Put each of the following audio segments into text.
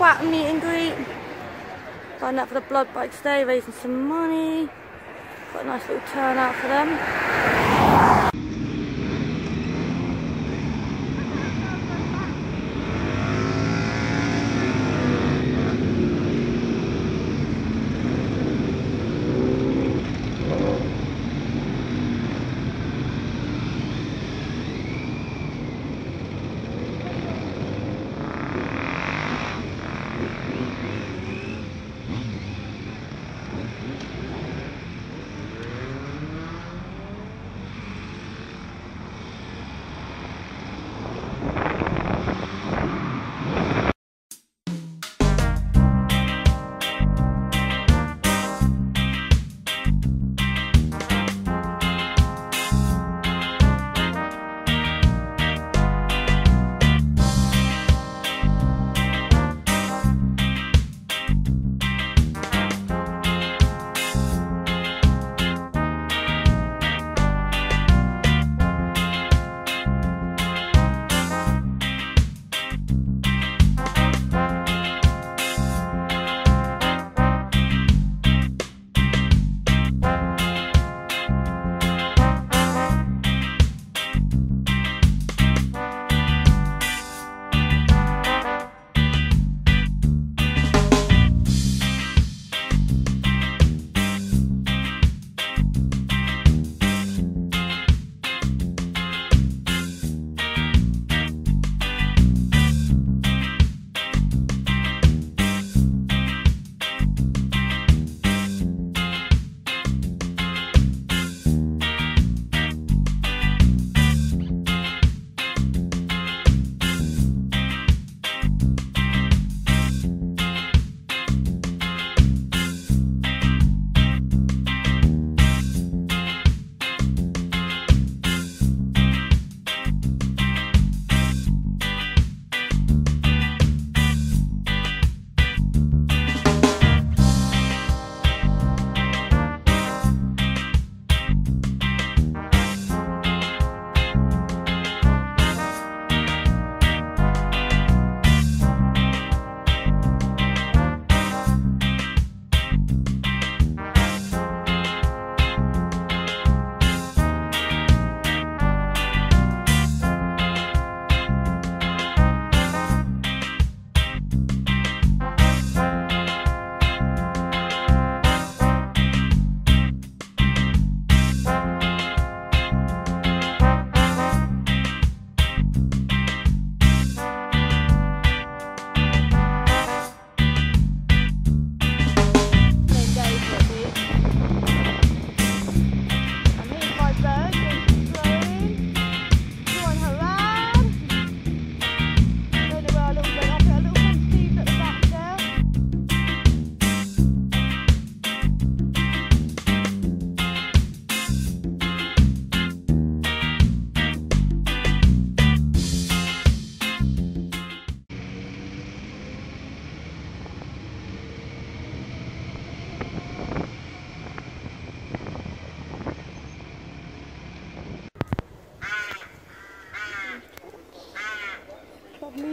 twat meet and greet. Buying that for the blood bike today, raising some money. Got a nice little turnout for them.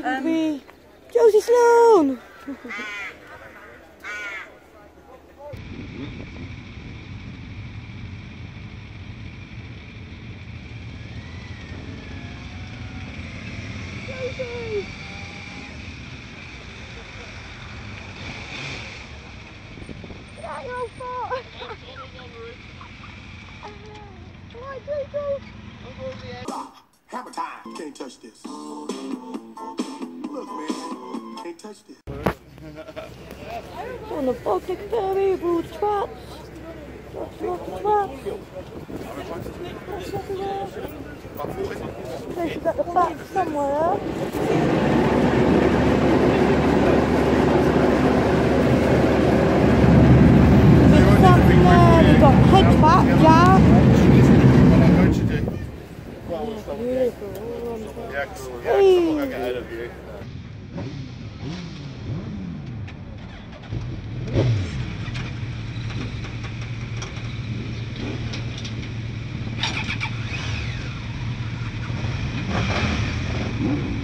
Um, me. Josie Sloan! Josie! Get out your old fart! Right, Josie! Hammer time. Can't touch this. Look, man. Can't touch this. On the Baltic Ferry, aboard traps. Lots and lots of traps. Lots everywhere. So she's at the back somewhere. There's something there. We've got hedge back, yeah. Hey. Mm-hmm.